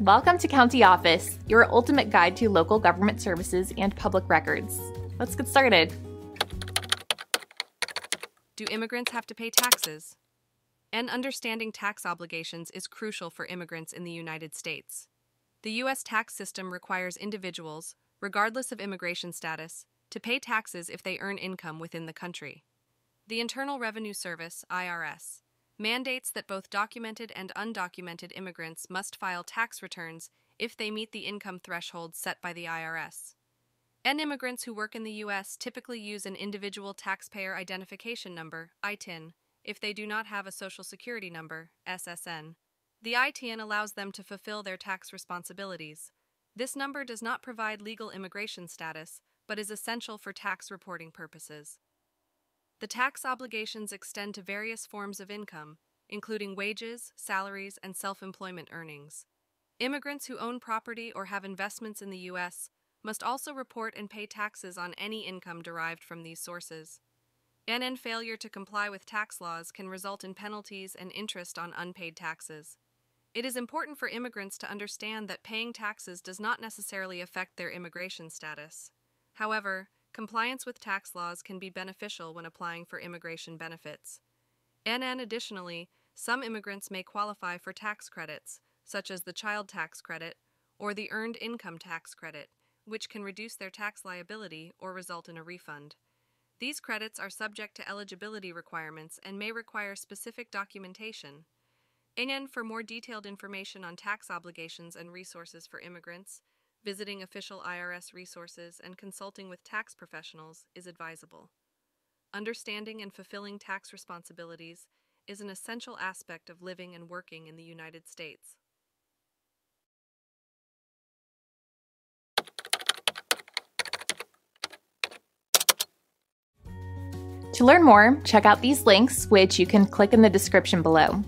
Welcome to County Office, your ultimate guide to local government services and public records. Let's get started. Do immigrants have to pay taxes? And understanding tax obligations is crucial for immigrants in the United States. The U.S. tax system requires individuals, regardless of immigration status, to pay taxes if they earn income within the country. The Internal Revenue Service, IRS, mandates that both documented and undocumented immigrants must file tax returns if they meet the income threshold set by the IRS. And immigrants who work in the U.S. typically use an individual taxpayer identification number, ITIN, if they do not have a Social Security number, SSN. The ITIN allows them to fulfill their tax responsibilities. This number does not provide legal immigration status, but is essential for tax reporting purposes. The tax obligations extend to various forms of income, including wages, salaries, and self employment earnings. Immigrants who own property or have investments in the U.S. must also report and pay taxes on any income derived from these sources. NN failure to comply with tax laws can result in penalties and interest on unpaid taxes. It is important for immigrants to understand that paying taxes does not necessarily affect their immigration status. However, Compliance with tax laws can be beneficial when applying for immigration benefits. NN additionally, some immigrants may qualify for tax credits, such as the child tax credit or the earned income tax credit, which can reduce their tax liability or result in a refund. These credits are subject to eligibility requirements and may require specific documentation. NN for more detailed information on tax obligations and resources for immigrants, Visiting official IRS resources and consulting with tax professionals is advisable. Understanding and fulfilling tax responsibilities is an essential aspect of living and working in the United States. To learn more, check out these links, which you can click in the description below.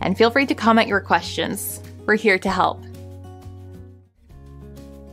And feel free to comment your questions. We're here to help.